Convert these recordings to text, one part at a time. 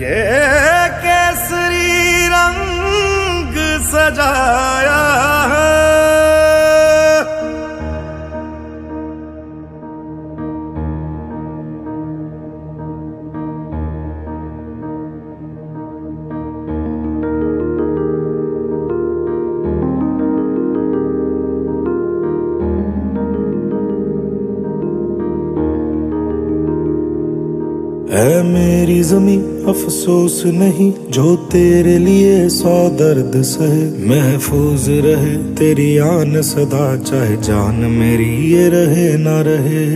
ये केसरी रंग सजाया है मेरी जमी अफसोस नहीं, जो तेरे लिए सौ दर्द सहे। महफूज रहे, तेरी आन सदा, चाहे जान मेरी ये रहे ना रहे।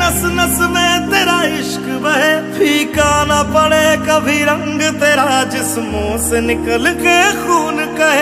नस नस में तेरा इश्क बहे। फीका ना पड़े कभी रंग तेरा जिस्मों से निकल के खून कहे।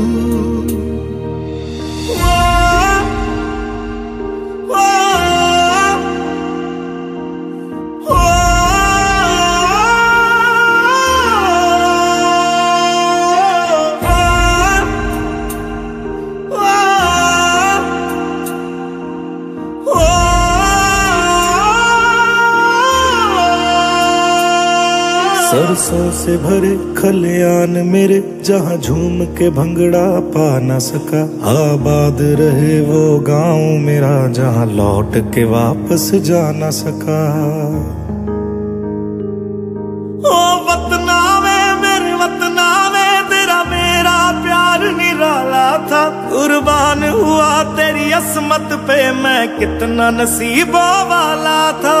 सरसों से भरे खलियान मेरे, जहाँ झूम के भंगड़ा पा न सका। आबाद रहे वो गाँव मेरा, जहाँ लौट के वापस जा न सका। ओ वतना मेरे वतना तेरा मेरा प्यार निराला था। कुर्बान हुआ तेरी असमत पे, मैं कितना नसीबों वाला था।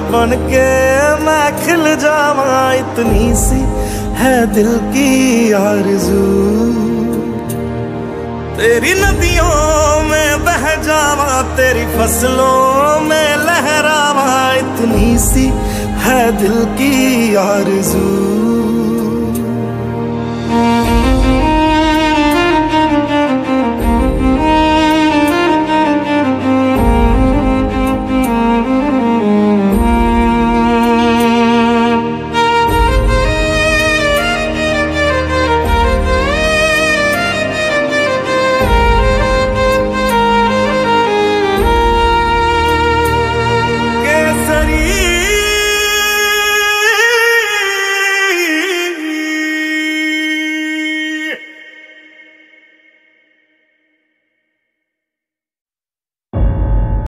बन के मैं खिल जावा। इतनी सी है दिल की आरज़ू। तेरी नदियों में बह जावा, तेरी फ़सलों में लहरावा। इतनी सी है दिल की आरज़ू।